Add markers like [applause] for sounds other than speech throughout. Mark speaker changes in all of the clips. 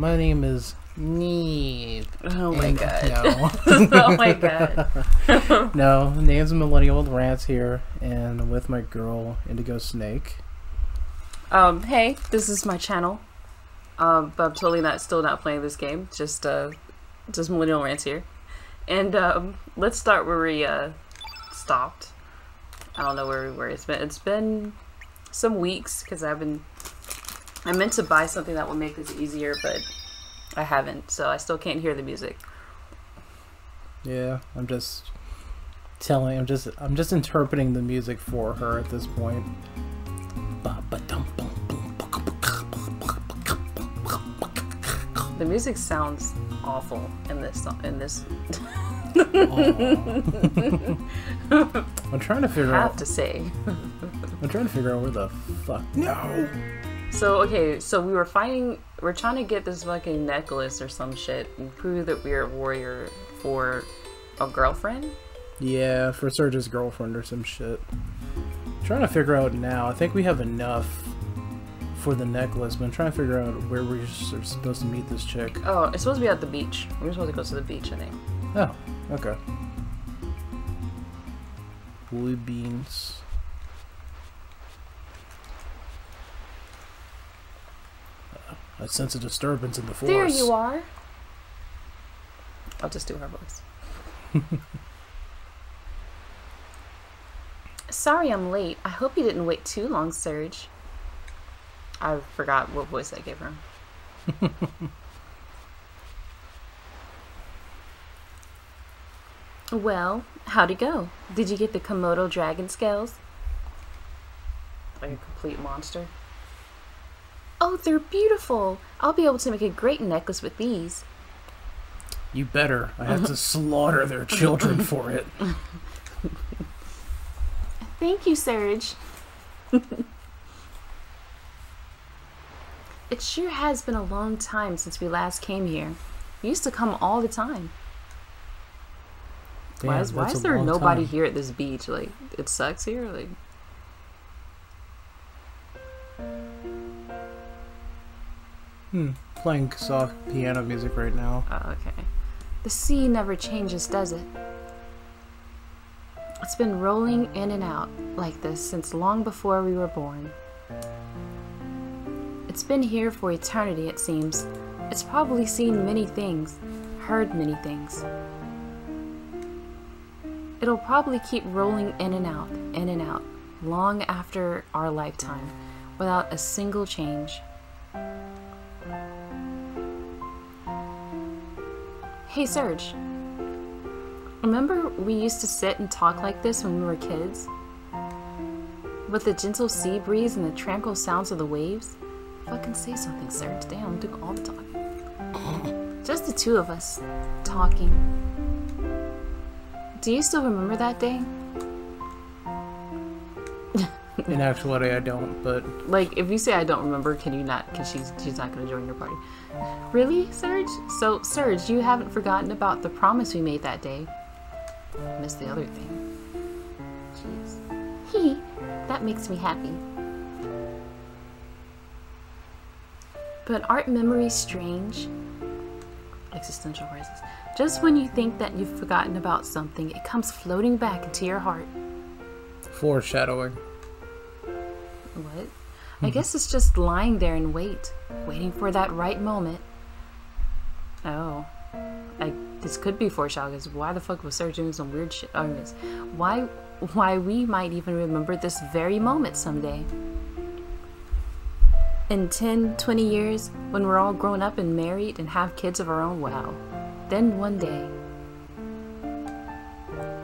Speaker 1: My name is Neeb.
Speaker 2: Oh my
Speaker 1: And-
Speaker 2: god.
Speaker 1: No. [laughs]
Speaker 2: oh my god. [laughs]
Speaker 1: no, name's Millennial Rants here, and with my girl, Indigo Snake.
Speaker 2: Um, hey, this is my channel. Um, but I'm totally not still not playing this game. Just uh just millennial rants here. And um let's start where we uh stopped. I don't know where we were. It's been it's been some weeks because I've been I meant to buy something that will make this easier, but I haven't, so I still can't hear the music.
Speaker 1: Yeah, I'm just telling. I'm just. I'm just interpreting the music for her at this point.
Speaker 2: The music sounds awful in this in this. [laughs]
Speaker 1: I'm trying to figure out.
Speaker 2: I have
Speaker 1: out.
Speaker 2: to say.
Speaker 1: I'm trying to figure out where the fuck. No.
Speaker 2: So okay, so we were fighting. We're trying to get this fucking necklace or some shit and prove that we're a warrior for a girlfriend.
Speaker 1: Yeah, for Serge's girlfriend or some shit. trying to figure out now. I think we have enough for the necklace, but I'm trying to figure out where we're supposed to meet this chick.
Speaker 2: Oh, it's supposed to be at the beach. We're supposed to go to the beach, I think.
Speaker 1: Oh, okay. Blue beans. I sense a disturbance in the force.
Speaker 2: There you are. I'll just do her voice. [laughs] Sorry I'm late. I hope you didn't wait too long, Serge. I forgot what voice I gave her. [laughs] well, how'd it go? Did you get the Komodo dragon scales? Like a complete monster. Oh, they're beautiful. I'll be able to make a great necklace with these.
Speaker 1: You better. I have to [laughs] slaughter their children for it.
Speaker 2: Thank you, Serge. [laughs] it sure has been a long time since we last came here. We used to come all the time. why is, why is there nobody
Speaker 1: time.
Speaker 2: here at this beach? Like, it sucks here? Like,
Speaker 1: Hmm. Playing soft piano music right now.
Speaker 2: oh, okay. The sea never changes, does it? It's been rolling in and out like this since long before we were born. It's been here for eternity, it seems. It's probably seen many things, heard many things. It'll probably keep rolling in and out, in and out, long after our lifetime, without a single change. Hey, Serge. Remember we used to sit and talk like this when we were kids? With the gentle sea breeze and the tranquil sounds of the waves? Fucking say something, Serge. Damn, I'm doing all the talking. [laughs] Just the two of us, talking. Do you still remember that day?
Speaker 1: In actuality, I don't, but
Speaker 2: Like, if you say I don't remember, can you not? Because she's she's not gonna join your party. Really, Serge? So, Serge, you haven't forgotten about the promise we made that day. Missed the other thing. Jeez. Hee, that makes me happy. But aren't memories strange? Existential crisis. Just when you think that you've forgotten about something, it comes floating back into your heart.
Speaker 1: foreshadowing.
Speaker 2: What? I mm-hmm. guess it's just lying there and wait, waiting for that right moment. Oh, I this could be foreshadowing. 'cause Why the fuck was Serge doing some weird shit? Yes. Why? Why we might even remember this very moment someday. In 10, 20 years, when we're all grown up and married and have kids of our own, wow. Then one day,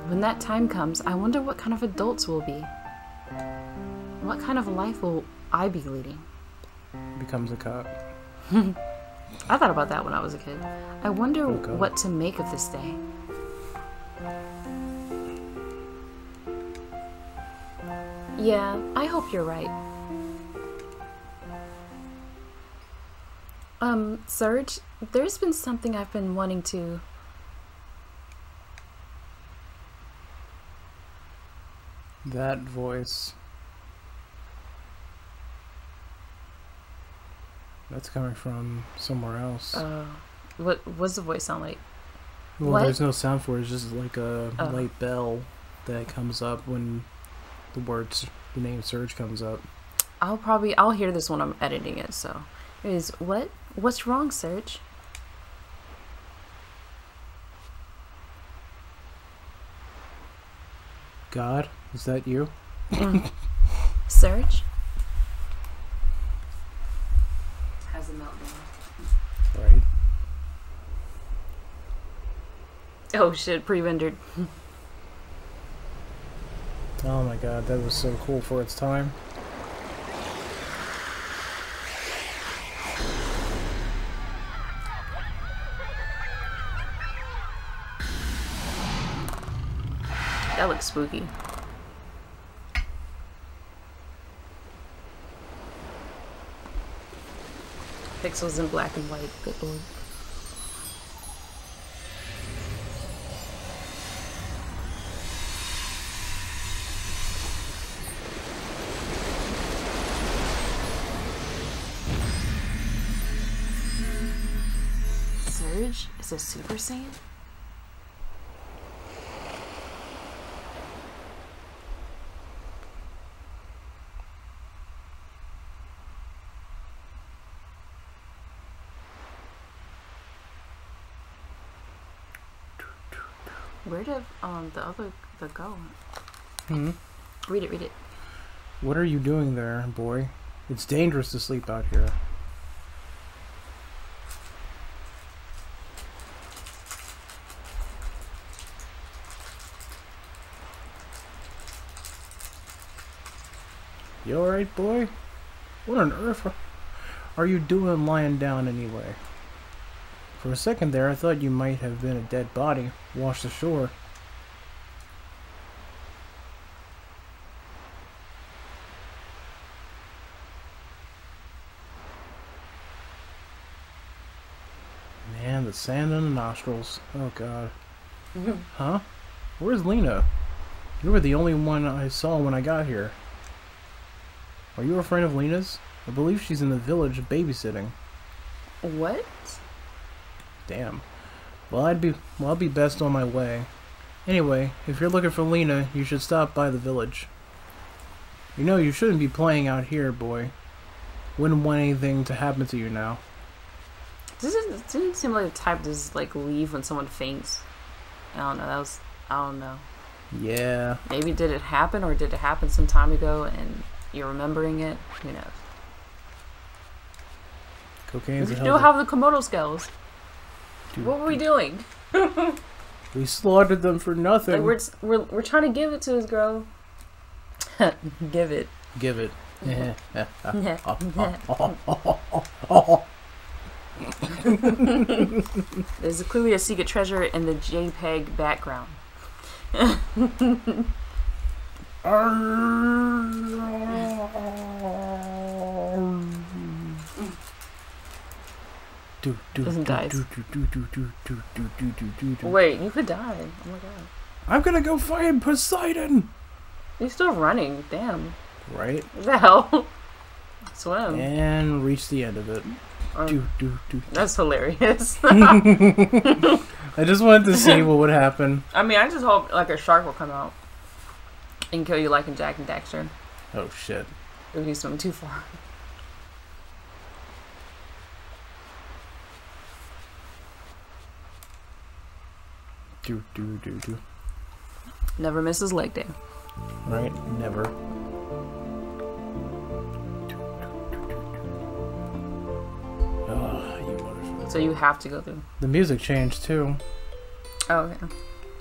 Speaker 2: when that time comes, I wonder what kind of adults we'll be. What kind of life will I be leading?
Speaker 1: Becomes a cop. [laughs]
Speaker 2: I thought about that when I was a kid. I wonder
Speaker 1: Oh,
Speaker 2: what to make of this day. Yeah, I hope you're right. Um, Serge, there's been something I've been wanting to.
Speaker 1: That voice. That's coming from somewhere else.
Speaker 2: Uh, what was the voice sound like?
Speaker 1: well,
Speaker 2: what?
Speaker 1: there's no sound for it. It's just like a
Speaker 2: Oh.
Speaker 1: light bell that comes up when the words, the name Serge comes up.
Speaker 2: I'll probably I'll hear this when I'm editing it. So, is what what's wrong, Serge?
Speaker 1: God, is that you? [laughs]
Speaker 2: Serge has a meltdown.
Speaker 1: Right.
Speaker 2: Oh shit, pre-rendered. [laughs]
Speaker 1: Oh my god, that was so cool for its time.
Speaker 2: That looks spooky. Pixels in black and white. Good lord. Um, Serge is a Super Saiyan? Where did um the other the go?
Speaker 1: Hmm.
Speaker 2: Read it, read it.
Speaker 1: What are you doing there, boy? It's dangerous to sleep out here. You alright, boy? What on earth are- are you doing lying down anyway? For a second there, I thought you might have been a dead body washed ashore. Man, the sand in the nostrils. Oh god. Mm-hmm. Huh? Where's Leena? You were the only one I saw when I got here. Are you a friend of Leena's? I believe she's in the village babysitting.
Speaker 2: What?
Speaker 1: Damn. Well, I'd be well, I'll be best on my way. Anyway, if you're looking for Leena, you should stop by the village. You know you shouldn't be playing out here, boy. Wouldn't want anything to happen to you now.
Speaker 2: This is, didn't seem like the type to just like leave when someone faints. I don't know. That was I don't know.
Speaker 1: Yeah.
Speaker 2: Maybe did it happen or did it happen some time ago and you're remembering it? Who knows?
Speaker 1: Cocaine's a
Speaker 2: still have the Komodo scales.
Speaker 1: Dude,
Speaker 2: What were we doing? [laughs]
Speaker 1: We slaughtered them for
Speaker 2: Like
Speaker 1: nothing.
Speaker 2: we're, we're we're trying to give it to this girl. [laughs] give it.
Speaker 1: Give it. [laughs]
Speaker 2: There's clearly a secret treasure in the JPEG background. Doesn't die. Wait, you could die. Oh my god.
Speaker 1: I'm gonna go find Poseidon!
Speaker 2: He's still running, damn.
Speaker 1: Right?
Speaker 2: What the hell? Swim.
Speaker 1: And reach the end of it.
Speaker 2: Um,
Speaker 1: do, do, do,
Speaker 2: that's hilarious.
Speaker 1: I just wanted to see what would happen.
Speaker 2: I mean, I just hope like a shark will come out and kill you like in Jak and Daxter.
Speaker 1: Oh shit.
Speaker 2: It would be too far.
Speaker 1: Do, do, do, do.
Speaker 2: Never misses leg day.
Speaker 1: Right? Never. Oh, you.
Speaker 2: So you have to go through.
Speaker 1: The music changed too.
Speaker 2: Oh, okay.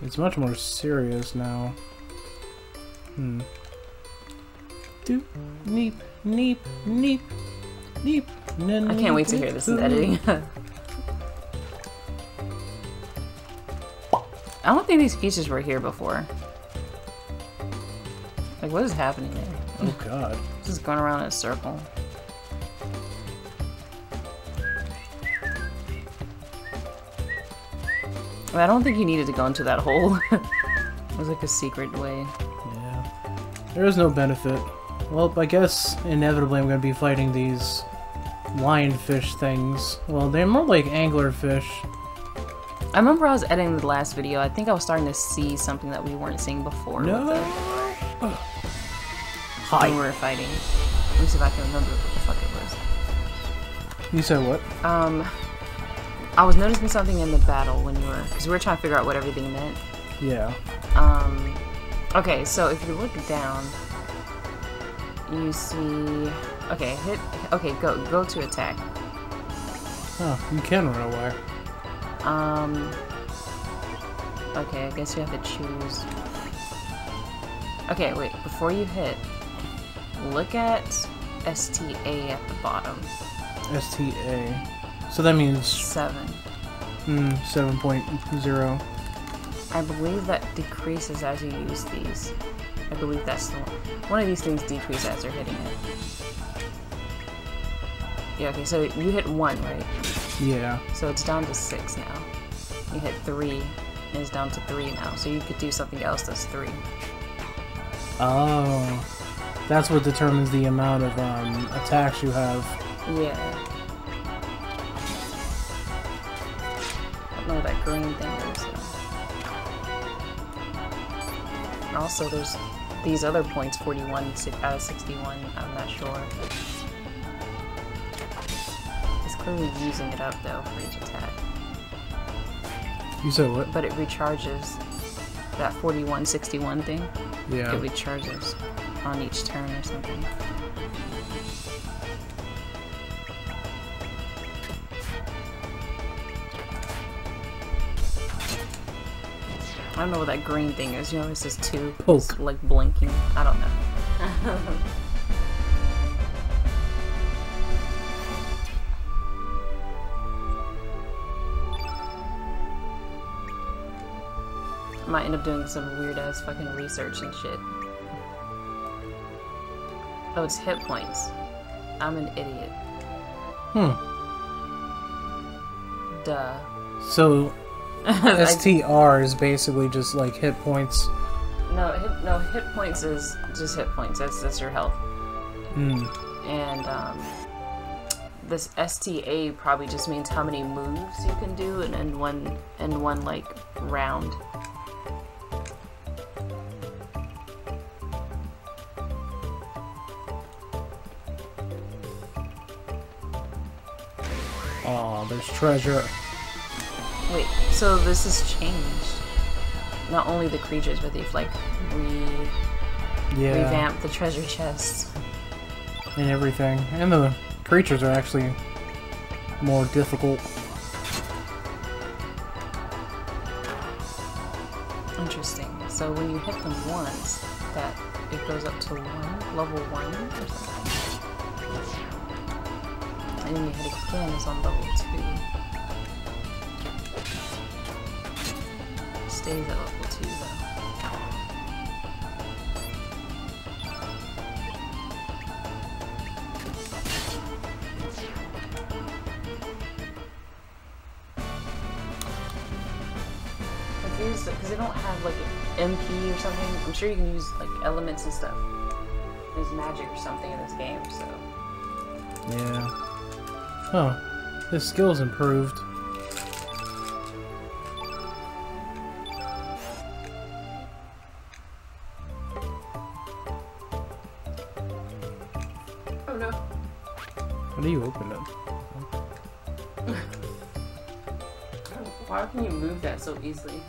Speaker 1: It's much more serious now. Hmm. Do, neep, neep, neep, neep.
Speaker 2: I can't wait to hear this in editing. [laughs] I don't think these pieces were here before. Like, what is happening there?
Speaker 1: Oh god. [laughs]
Speaker 2: Just going around in a circle. Well, I don't think you needed to go into that hole. [laughs] it was like a secret way.
Speaker 1: Yeah. There is no benefit. Well, I guess inevitably I'm going to be fighting these lionfish things. Well, they're more like anglerfish.
Speaker 2: I remember I was editing the last video. I think I was starting to see something that we weren't seeing before.
Speaker 1: No. Hi.
Speaker 2: when we were fighting. Let me see if I can remember what the fuck it was.
Speaker 1: You said what?
Speaker 2: Um, I was noticing something in the battle when you were, because we were trying to figure out what everything meant.
Speaker 1: Yeah.
Speaker 2: Um, okay, so if you look down, you see. Okay, hit. Okay, go go to attack.
Speaker 1: Oh, you can run away.
Speaker 2: Um. Okay, I guess you have to choose. Okay, wait. Before you hit, look at STA at the bottom.
Speaker 1: STA. So that means
Speaker 2: Seven.
Speaker 1: mm, 7.0.
Speaker 2: I believe that decreases as you use these. I believe that's the one. One of these things decreases as you're hitting it. Yeah, okay, so you hit one, right?
Speaker 1: Yeah.
Speaker 2: So it's down to six now. You hit three, and it's down to three now. So you could do something else that's three.
Speaker 1: Oh. That's what determines the amount of um, attacks you have.
Speaker 2: Yeah. I don't know that green thing is. Also, there's these other points 41 si- out of 61. I'm not sure. It's clearly using it up though for each attack.
Speaker 1: You said what?
Speaker 2: But it recharges that 41 61 thing.
Speaker 1: Yeah.
Speaker 2: It recharges on each turn or something. I don't know what that green thing is. You know, it says two. It's like blinking. I don't know. [laughs] might end up doing some weird ass fucking research and shit. Oh, it's hit points. I'm an idiot.
Speaker 1: Hmm.
Speaker 2: Duh.
Speaker 1: So [laughs] STR is basically just like hit points.
Speaker 2: no, hit, no, hit points is just hit points. That's that's your health.
Speaker 1: Hmm.
Speaker 2: And um, this STA probably just means how many moves you can do in, in one in one like round.
Speaker 1: There's treasure.
Speaker 2: Wait, so this has changed. Not only the creatures, but they've like re
Speaker 1: Yeah.
Speaker 2: revamped the treasure chests.
Speaker 1: And everything. And the creatures are actually more difficult.
Speaker 2: Interesting. So when you hit them once, that it goes up to one, level one or something. You hit again is on level two. Stays at level two though. confused because they don't have like MP or something. I'm sure you can use like elements and stuff. There's magic or something in this game, so
Speaker 1: Yeah. Oh, his skills improved.
Speaker 2: Oh no.
Speaker 1: How do you open it? [laughs]
Speaker 2: Why can you move that so easily?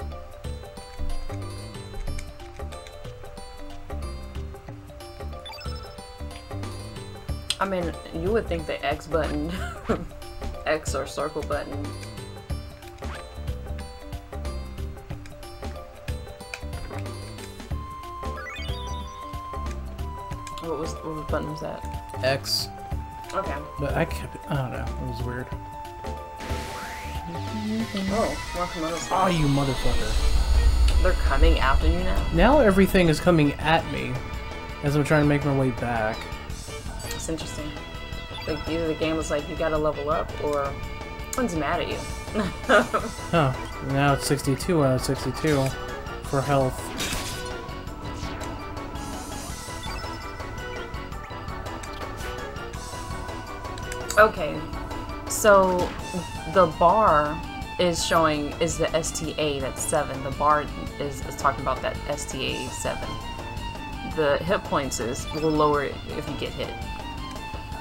Speaker 2: I mean, you would think the X button, [laughs] X or circle button. What was what button was that?
Speaker 1: X.
Speaker 2: Okay.
Speaker 1: But I kept it. I don't know. It was weird.
Speaker 2: Oh, more from other
Speaker 1: Oh, you motherfucker.
Speaker 2: They're coming after you now.
Speaker 1: Now everything is coming at me as I'm trying to make my way back.
Speaker 2: It's interesting. Like either the game was like you gotta level up, or one's mad at you. [laughs]
Speaker 1: Huh. Now it's 62 out of 62 for health.
Speaker 2: Okay, so the bar is showing is the STA that's seven. The bar is, is talking about that STA seven. The hit points is will lower if you get hit.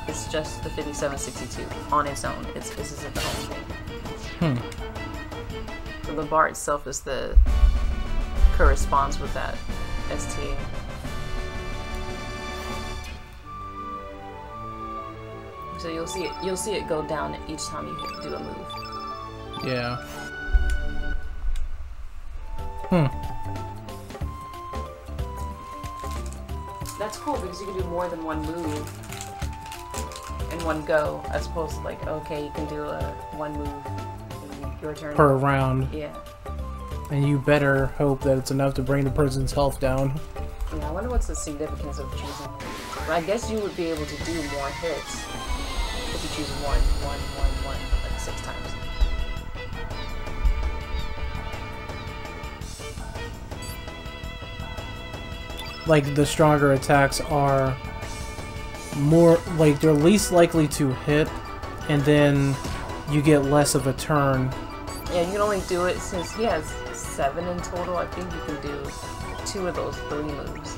Speaker 2: It's just the 5762 on its own. It's this isn't the whole thing.
Speaker 1: Hmm.
Speaker 2: So the bar itself is the corresponds with that STA. So you'll see it. You'll see it go down each time you do a move.
Speaker 1: Yeah. Hmm.
Speaker 2: That's cool because you can do more than one move one go, as opposed to like, okay, you can do a one move your turn.
Speaker 1: Per round.
Speaker 2: yeah.
Speaker 1: And you better hope that it's enough to bring the person's health down.
Speaker 2: Yeah. I wonder what's the significance of choosing. I guess you would be able to do more hits if you choose one, one, one, one, like six times.
Speaker 1: Like, the stronger attacks are more, like, they're least likely to hit, and then you get less of a turn.
Speaker 2: Yeah, you can only do it since he has seven in total. I think you can do two of those three moves.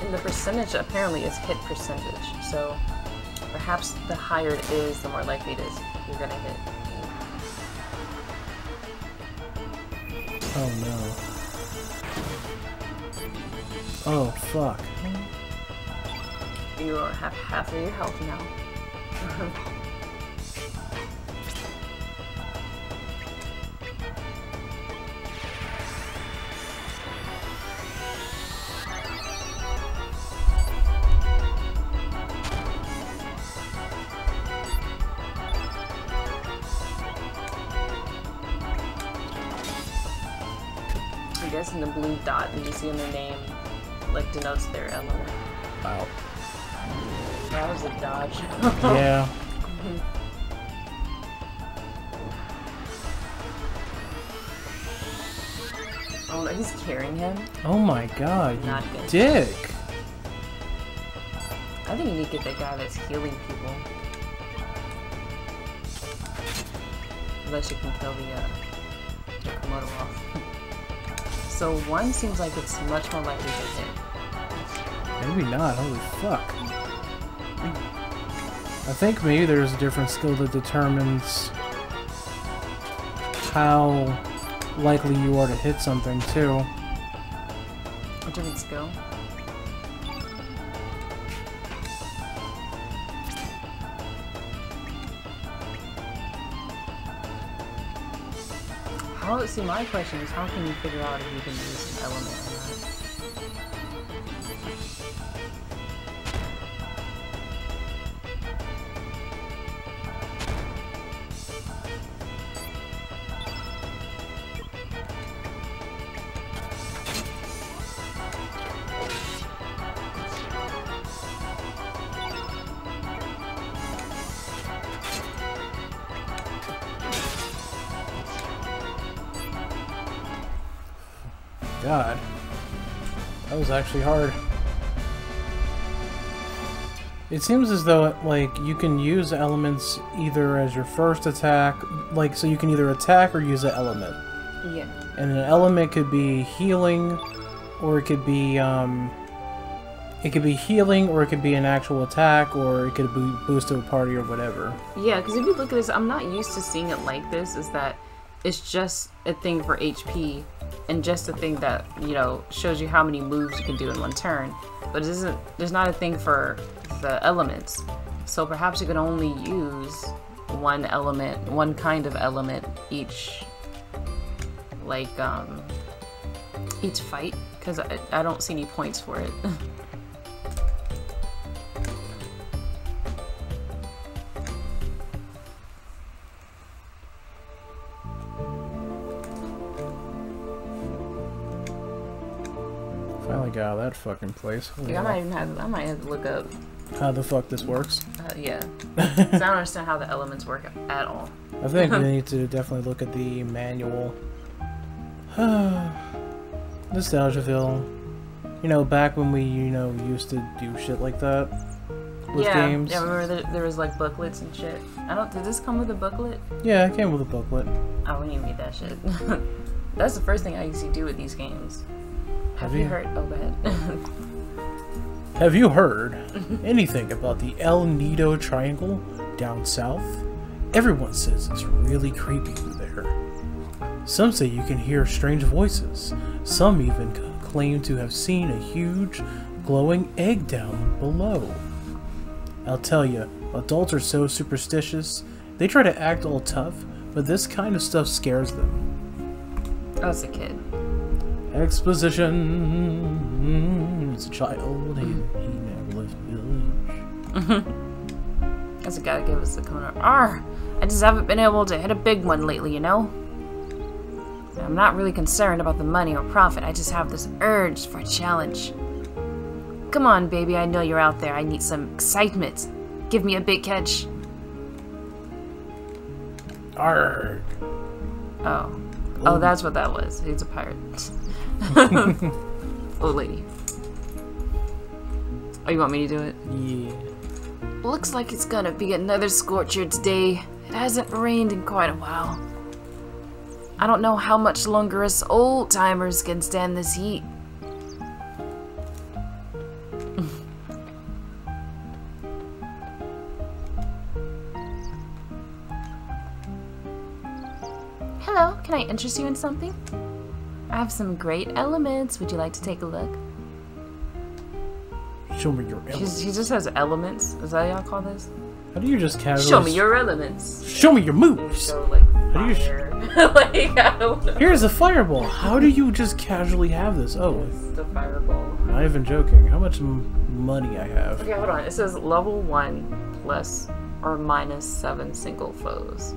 Speaker 2: And the percentage apparently is hit percentage, so perhaps the higher it is, the more likely it is you're gonna hit.
Speaker 1: Oh no. Oh fuck.
Speaker 2: You have half of your health now. [laughs] I guess in the blue dot that you see in their name, like denotes their element.
Speaker 1: Wow.
Speaker 2: That was a dodge. [laughs] [laughs]
Speaker 1: Yeah. [laughs]
Speaker 2: oh no, he's carrying him.
Speaker 1: Oh my god, you
Speaker 2: good.
Speaker 1: dick.
Speaker 2: I think you need to get that guy that's healing people. Unless you can kill the, uh, the Komodo off. So one seems like it's much more likely to hit.
Speaker 1: Maybe not, holy fuck. I think maybe there's a different skill that determines how likely you are to hit something too.
Speaker 2: A different skill. How, see, my question is, how can you figure out if you can use an element or not?
Speaker 1: Was actually hard. It seems as though, like, you can use elements either as your first attack, like, so you can either attack or use an element.
Speaker 2: Yeah.
Speaker 1: And an element could be healing, or it could be, um... It could be healing, or it could be an actual attack, or it could be boost to a party, or whatever.
Speaker 2: Yeah, because if you look at this, I'm not used to seeing it like this. Is that it's just a thing for HP, and just a thing that you know shows you how many moves you can do in one turn. But it isn't. There's not a thing for the elements. So perhaps you can only use one element, one kind of element each, like um, each fight. Because I, I don't see any points for it. [laughs]
Speaker 1: got out of that fucking place. Holy
Speaker 2: Yeah, I might even have. I might have to look up.
Speaker 1: How the fuck this works?
Speaker 2: Uh, yeah, [laughs] I don't understand how the elements work at all.
Speaker 1: I think we [laughs] need to definitely look at the manual. [sighs] Nostalgiaville. You know, back when we, you know, used to do shit like that with
Speaker 2: yeah,
Speaker 1: games.
Speaker 2: yeah. Remember there, there was like booklets and shit. I don't. Did this come with a booklet?
Speaker 1: Yeah, it came with a booklet.
Speaker 2: I wouldn't even read that shit. [laughs] That's the first thing I used to do with these games. Have,
Speaker 1: Have
Speaker 2: you
Speaker 1: you?
Speaker 2: heard? Oh, [laughs] go.
Speaker 1: Have you heard anything about the El Nido Triangle down south? Everyone says it's really creepy there. Some say you can hear strange voices. Some even claim to have seen a huge, glowing egg down below. I'll tell you, adults are so superstitious. They try to act all tough, but this kind of stuff scares them.
Speaker 2: I was a kid.
Speaker 1: Exposition. As a child, he, he never left the village. [laughs]
Speaker 2: That's gotta give us the corner. R. I just haven't been able to hit a big one lately, you know. I'm not really concerned about the money or profit. I just have this urge for a challenge. Come on, baby. I know you're out there. I need some excitement. Give me a big catch.
Speaker 1: Arrgh.
Speaker 2: Oh. Oh, that's what that was. He's a pirate. [laughs] oh, lady. Oh, you want me to do it?
Speaker 1: Yeah.
Speaker 2: Looks like it's gonna be another scorcher today. It hasn't rained in quite a while. I don't know how much longer us old timers can stand this heat. Hello, can I interest you in something? I have some great elements. Would you like to take a look?
Speaker 1: Show me your
Speaker 2: She's,
Speaker 1: elements.
Speaker 2: she just has elements. Is that how y'all call this?
Speaker 1: How do you just casually?
Speaker 2: Show me your elements.
Speaker 1: Show me your moves.
Speaker 2: Show like
Speaker 1: How do you [laughs]
Speaker 2: like I don't know.
Speaker 1: Here's a fireball. How do you just casually have this? Oh,
Speaker 2: It's the fireball.
Speaker 1: not even joking. How much m- money I have?
Speaker 2: Okay, hold on. It says level one plus or minus seven single foes.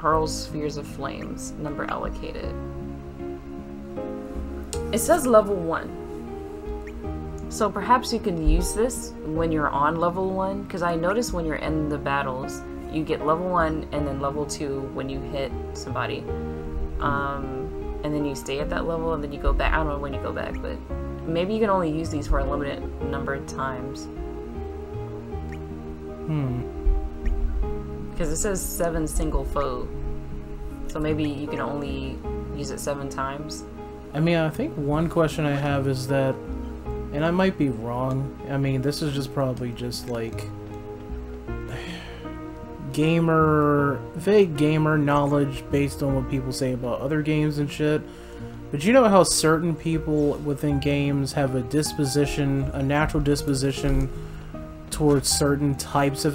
Speaker 2: Hurls spheres of flames. Number allocated. It says level one. So perhaps you can use this when you're on level one, because I notice when you're in the battles, you get level one and then level two when you hit somebody. Um, and then you stay at that level and then you go back. I don't know when you go back, but maybe you can only use these for a limited number of times.
Speaker 1: Hmm.
Speaker 2: Because it says seven single foe. So maybe you can only use it seven times.
Speaker 1: I mean, I think one question I have is that, and I might be wrong. I mean, this is just probably just like [sighs] gamer, vague gamer knowledge based on what people say about other games and shit. But you know how certain people within games have a disposition, a natural disposition towards certain types of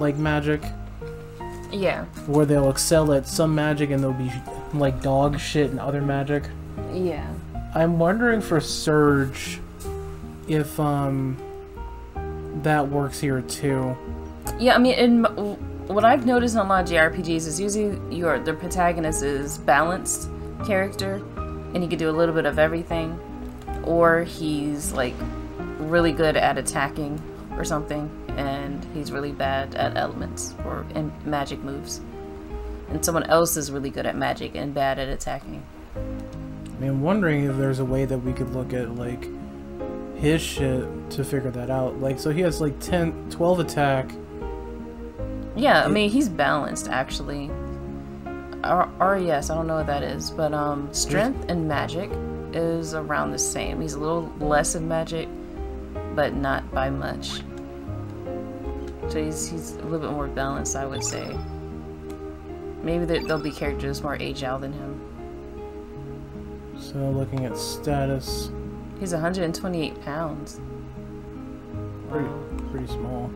Speaker 1: like magic,
Speaker 2: Yeah.
Speaker 1: where they'll excel at some magic and they'll be like dog shit and other magic.
Speaker 2: Yeah.
Speaker 1: I'm wondering for Serge if um that works here too.
Speaker 2: Yeah, I mean, in what I've noticed in a lot of JRPGs is usually your the protagonist is balanced character, and he could do a little bit of everything, or he's like really good at attacking or something, and he's really bad at elements or in magic moves, and someone else is really good at magic and bad at attacking.
Speaker 1: I mean, I'm wondering if there's a way that we could look at like his shit to figure that out. Like, so he has like 10, 12 attack.
Speaker 2: Yeah, I mean he's balanced actually. Yes, I don't know what that is, but um, strength and magic is around the same. He's a little less in magic, but not by much. So he's he's a little bit more balanced, I would say. Maybe there, there'll be characters more agile than him.
Speaker 1: So looking at status,
Speaker 2: He's 128 pounds.
Speaker 1: pretty pretty small.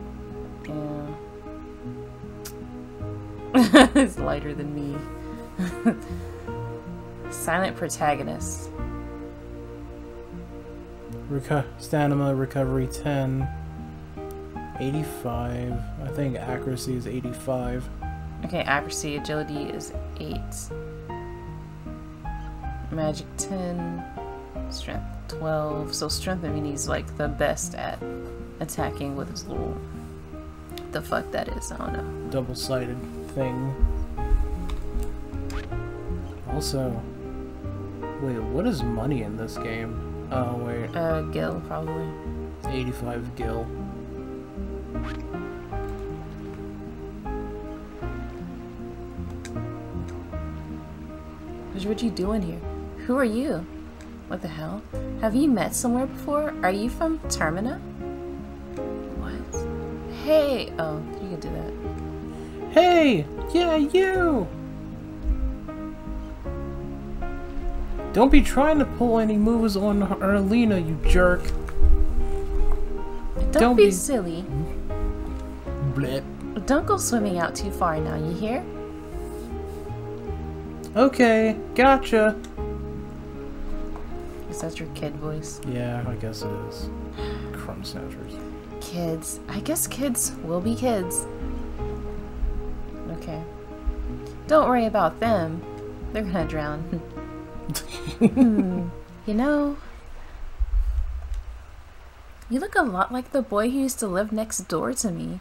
Speaker 2: Yeah. [laughs] He's lighter than me. [laughs] Silent protagonist.
Speaker 1: Reco- stamina recovery 10. 85. I think accuracy is 85.
Speaker 2: Okay, accuracy, agility is 8. Magic 10. Strength 12. So strength, I mean, he's like the best at attacking with his little. The fuck that is, I don't know.
Speaker 1: double sided thing. Also, Wait, what is money in this game? Oh, wait.
Speaker 2: Uh, Gil, probably.
Speaker 1: 85 gil.
Speaker 2: What are you doing here? Who are you? What the hell? Have you met somewhere before? Are you from Termina? What? Hey! Oh, you can do that.
Speaker 1: Hey! Yeah, you! Don't be trying to pull any moves on Erlina, you jerk.
Speaker 2: Don't,
Speaker 1: Don't
Speaker 2: be,
Speaker 1: be-
Speaker 2: silly. Mm-hmm.
Speaker 1: Blip.
Speaker 2: Don't go swimming out too far now, you hear?
Speaker 1: Okay, gotcha.
Speaker 2: Is that your kid voice?
Speaker 1: Yeah, I guess it is. Crumb snatchers.
Speaker 2: Kids. I guess kids will be kids. Okay. Don't worry about them. They're gonna drown. [laughs] Hmm. You know, you look a lot like the boy who used to live next door to me.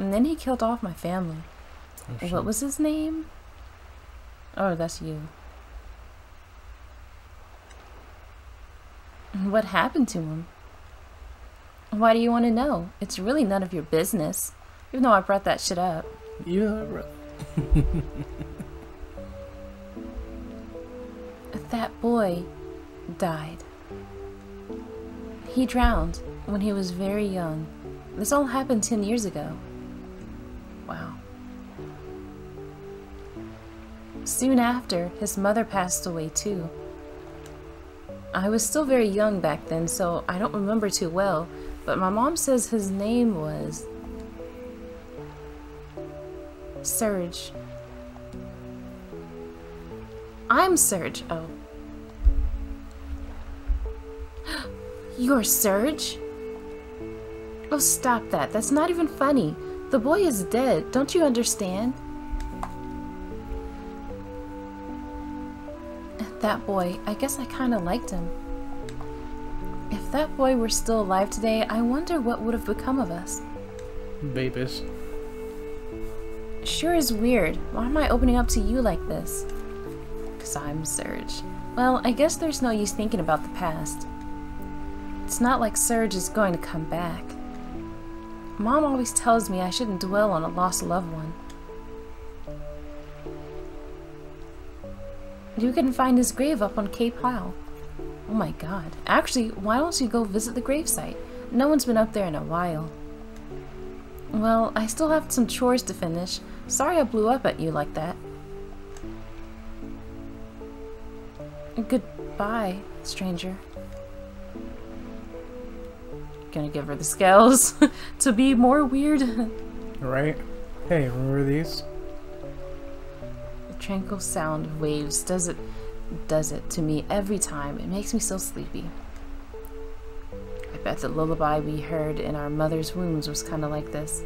Speaker 2: And then he killed off my family.
Speaker 1: Oh.
Speaker 2: What was his name? Oh, that's you. What happened to him? Why do you want to know? It's really none of your business. Even though I brought that shit up.
Speaker 1: Yeah, right. [laughs]
Speaker 2: That boy died. He drowned when he was very young. This all happened 10 years ago. Wow. Soon after, his mother passed away too. I was still very young back then, so I don't remember too well, but my mom says his name was. Serge. I'm Serge. Oh. [gasps] You're Serge? Oh, stop that. That's not even funny. The boy is dead. Don't you understand? That boy, I guess I kind of liked him. If that boy were still alive today, I wonder what would have become of us.
Speaker 1: Babies.
Speaker 2: Sure is weird. Why am I opening up to you like this? Because I'm Serge. Well, I guess there's no use thinking about the past. It's not like Serge is going to come back. Mom always tells me I shouldn't dwell on a lost loved one. You can find his grave up on Cape Howl. Oh my god. Actually, why don't you go visit the gravesite? No one's been up there in a while. Well, I still have some chores to finish. Sorry I blew up at you like that. Goodbye, stranger. Gonna give her the scales [laughs] to be more weird.
Speaker 1: Right? Hey, remember these?
Speaker 2: The tranquil sound of waves does it does it to me every time. It makes me so sleepy. I bet the lullaby we heard in our mother's wombs was kind of like this.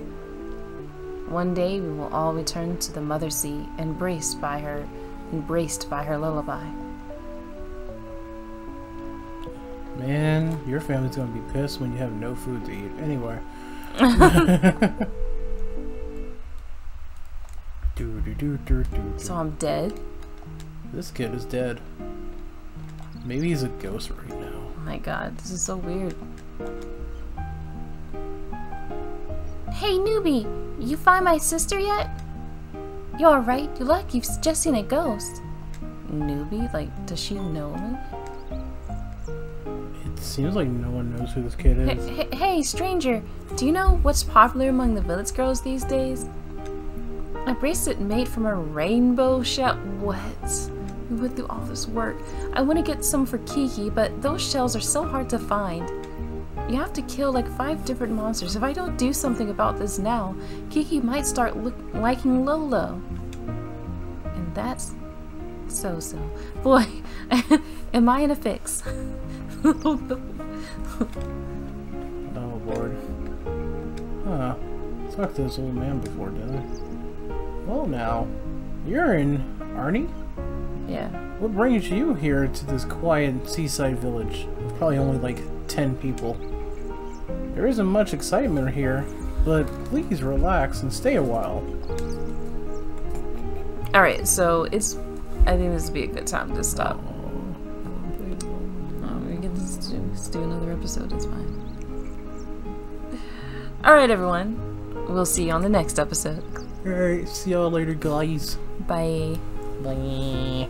Speaker 2: One day we will all return to the mother sea, embraced by her, embraced by her lullaby.
Speaker 1: Man, your family's gonna be pissed when you have no food to eat. Anyway. [laughs] do, do, do, do, do, do.
Speaker 2: So I'm dead.
Speaker 1: This kid is dead. Maybe he's a ghost right now.
Speaker 2: Oh my god, this is so weird. Hey newbie, you find my sister yet? You alright? You look like you've just seen a ghost. Newbie? Like, does she know me?
Speaker 1: It seems like no one knows who this kid is.
Speaker 2: hey, hey, stranger, do you know what's popular among the village girls these days? A bracelet made from a rainbow shell. What? We went through all this work. I want to get some for Kiki, but those shells are so hard to find. You have to kill like five different monsters. If I don't do something about this now, Kiki might start look, liking Lolo. And that's so so. Boy, [laughs] am I in a fix? [laughs] [laughs]
Speaker 1: Oh lord. Huh. Talked to this old man before, didn't I? Well now, you're in Arni?
Speaker 2: yeah.
Speaker 1: What brings you here to this quiet seaside village with probably only like 10 people? There isn't much excitement here, but please relax and stay a while.
Speaker 2: Alright, so it's. I think this would be a good time to stop. Oh. Let's do another episode. It's fine. All right, everyone. We'll see you on the next episode.
Speaker 1: Alright, see y'all later, guys.
Speaker 2: Bye.
Speaker 1: Bye.